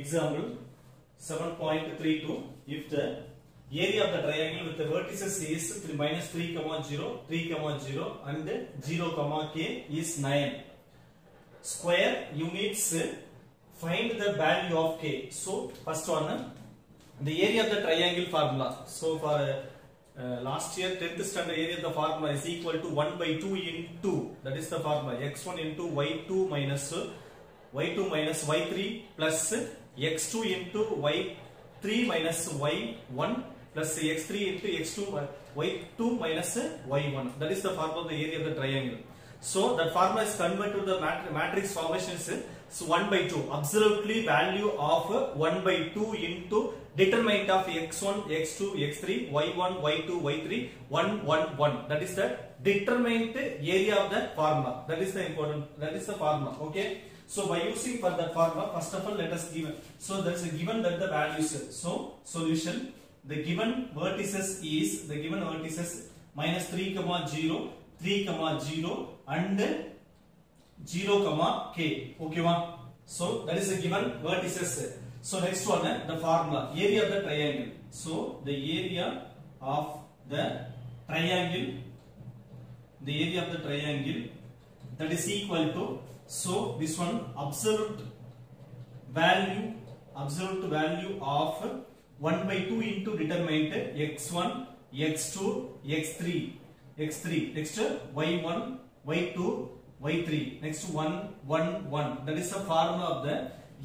Example 7.32 if the area of the triangle with the vertices is 3 minus 3 comma 0 3 comma 0 and 0 comma k is 9 square units find the value of k so first one the area of the triangle formula so for uh, uh, last year 10th standard area of the formula is equal to 1 by 2 into that is the formula x1 into y2 minus uh, y2 minus y3 plus x2 into y3 minus y1 plus x3 into x2 uh, y2 minus y1 that is the formula of the area of the triangle. So that formula is converted to the mat- matrix formations so 1 by 2 absolutely value of 1 by 2 into determinant of x1 x2 x3 y1 y2 y3 1 1 1 that is the determinant area of the formula. That is the important that is the formula. Okay so by using for that formula first of all let us give so there is a given that the values so solution the given vertices is the given vertices minus 3 comma 0 3 comma 0 and 0 comma k. Okay ma? So that is a given vertices so next one eh, the formula area of the triangle. So the area of the triangle the area of the triangle that is equal to so this one absolute value absolute value of 1 by 2 into determinant x1 x2 x3 x3 next y1 y2 y3 next 1 1 1 that is the formula of the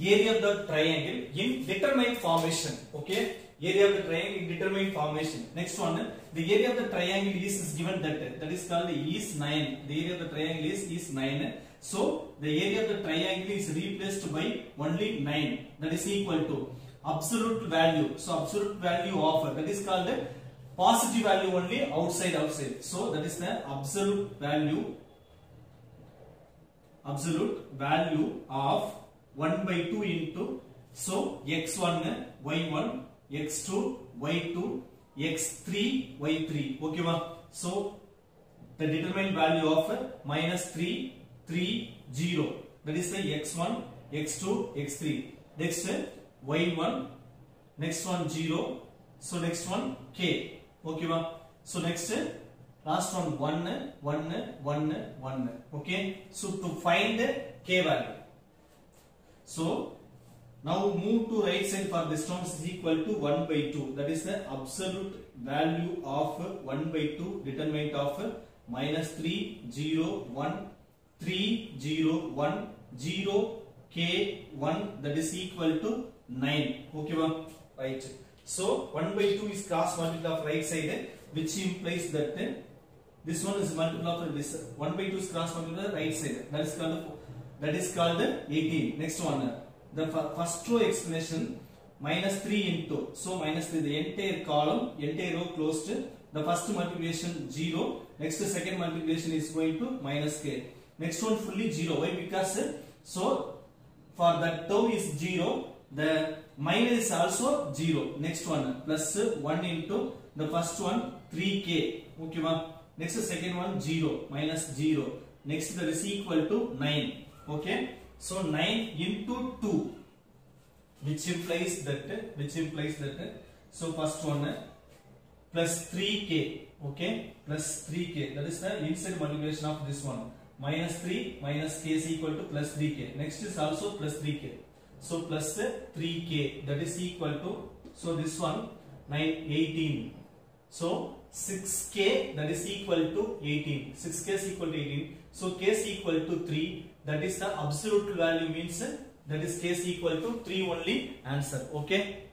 area of the triangle in determined formation. Okay? Area of the triangle in determined formation. Next one. The area of the triangle is, is given that. That is called is 9 the area of the triangle is is 9 so the area of the triangle is replaced by only 9 that is equal to absolute value. So absolute value of that is called positive value only outside outside. So that is the absolute value absolute value of 1 by 2 into so x1 y1 x2 y2 x3 y3 okay ma so the determined value of minus 3 3 0 that is the x1 x2 x3 next y1 next one 0 so next one k okay ma so next last one 1 1 1 1 okay so to find k value so now move to right side for this term is equal to 1 by 2 that is the absolute value of 1 by 2 determinant of minus 3 0 1 3 0 1 0 k 1 that is equal to 9 okay one right. So 1 by 2 is cross multiple of right side which implies that this one is multiple of this 1 by 2 is cross multiple of right side. That is called that is called 18 next one. The first row explanation minus 3 into. So minus 3 the entire column entire row closed. The first multiplication 0 next second multiplication is going to minus k. Next one fully 0 why? Because so for that term is 0 the minus is also 0 next one plus 1 into the first one 3k okay ma next second one 0 minus 0 next that is equal to 9 okay? So 9 into 2 which implies that which implies that so first one plus 3k okay? Plus 3k that is the inside multiplication of this one. Minus 3 minus k is equal to plus 3k next is also plus 3k so plus 3k that is equal to so this one 9 18 so 6k that is equal to 18 6k is equal to 18 so k is equal to 3 that is the absolute value means that is k is equal to 3 only answer. Okay